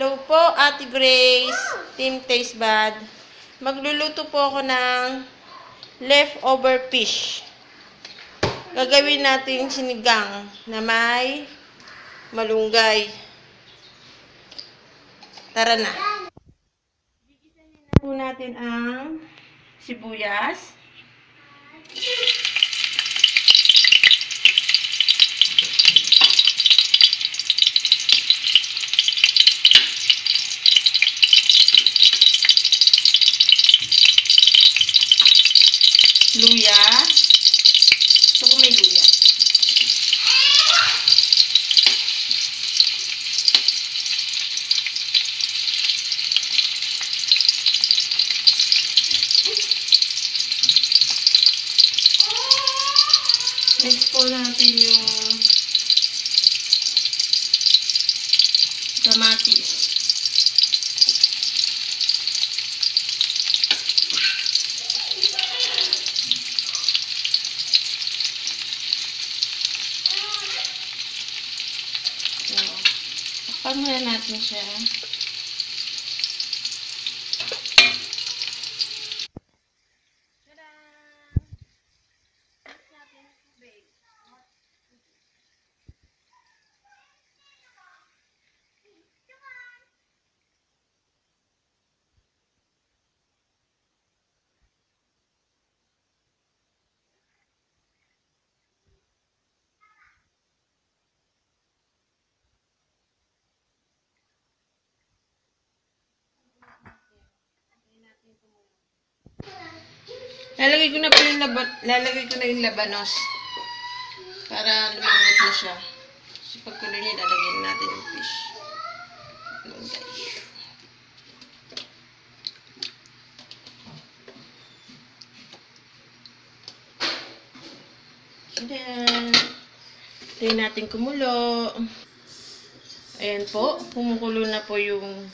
Hello po, Ate Grace, Team Taste Bad. Magluluto po ako ng leftover fish. Gagawin natin sinigang na may malunggay. Tara na. Gigisahin na po natin ang sibuyas. Luya. Gusto ko may luya. Next po natin yung kamatis. So, takpan muna natin siya. Lalagay ko na po yung laba, lalagay ko na yung labanos. Para lumambot na siya. So, pagkulo niya, lalagyan natin yung fish. Malunggay. And then, tayo natin kumulo. Ayan po, kumukulo na po yung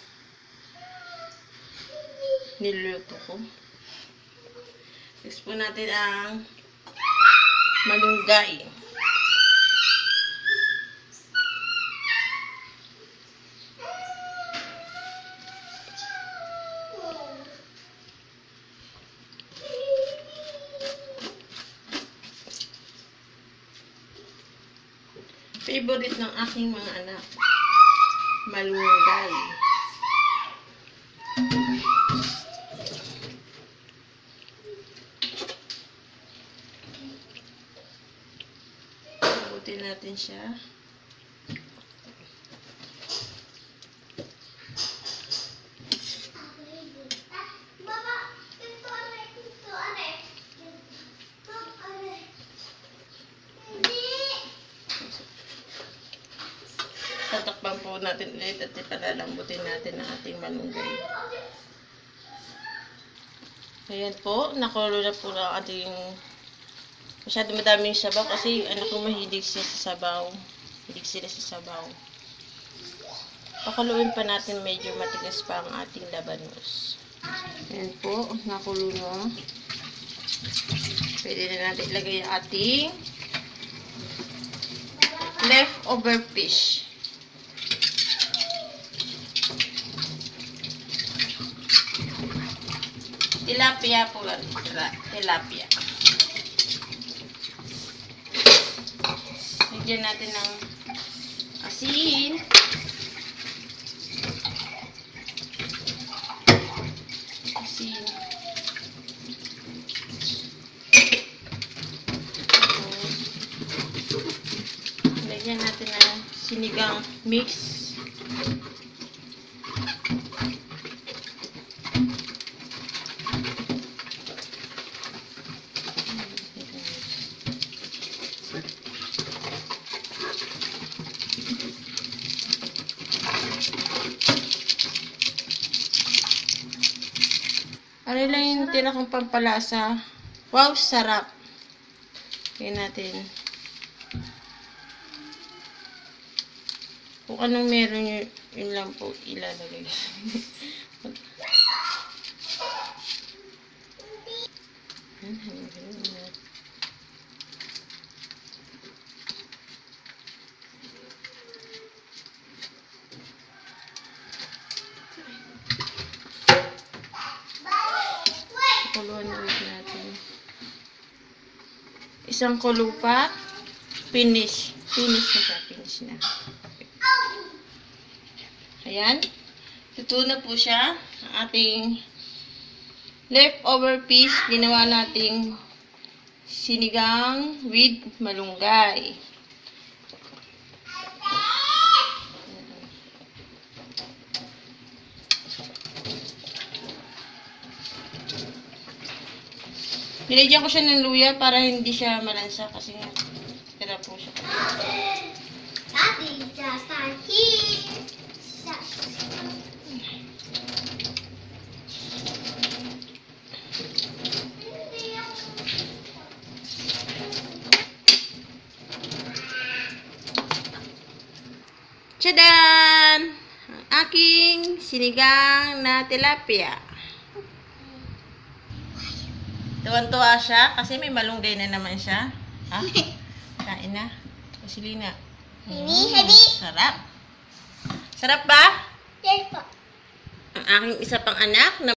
niluluto ko. Next natin ang malunggay. Favorite ng aking mga anak. Malunggay. Abutin natin siya. Tatakpan po natin ulit at ipalalambutin natin ang ating malunggay. Ayan po, nakulo na po ang ating masyado madaming sabaw kasi anak ko mahilig siya sa sabaw. Hilig sila sa sabaw. Pakaluin pa natin medyo matigas pa ang ating labanos. Ayan po, nakulo na. Pwede na natin ilagay ang ating leftover fish. Tilapia po lang. Tila- Tilapia. Lagyan natin ng asin. Asin. Lagyan natin ng sinigang mix. Ano lang yung tinakong pampalasa? Wow, sarap. Kaya natin. Kung anong meron yun, yun lang po ilalagay. Pakuluan ulit natin. Isang kulo pa. Finish. Finish na siya. Finish na. Ayan. Luto na po siya. Ang ating leftover fish. Ginawa nating sinigang with malunggay. Nilagyan ko siya ng luya para hindi siya malansa kasi nga tira po siya. Daddy just like. Tchadan! Ang aking sinigang na tilapia. Tuwan-tuwa siya kasi may malunggay na naman siya. Ha? Kain na. Hindi, hindi. Sarap. Sarap ba? Yes po. Ang aking isa pang anak na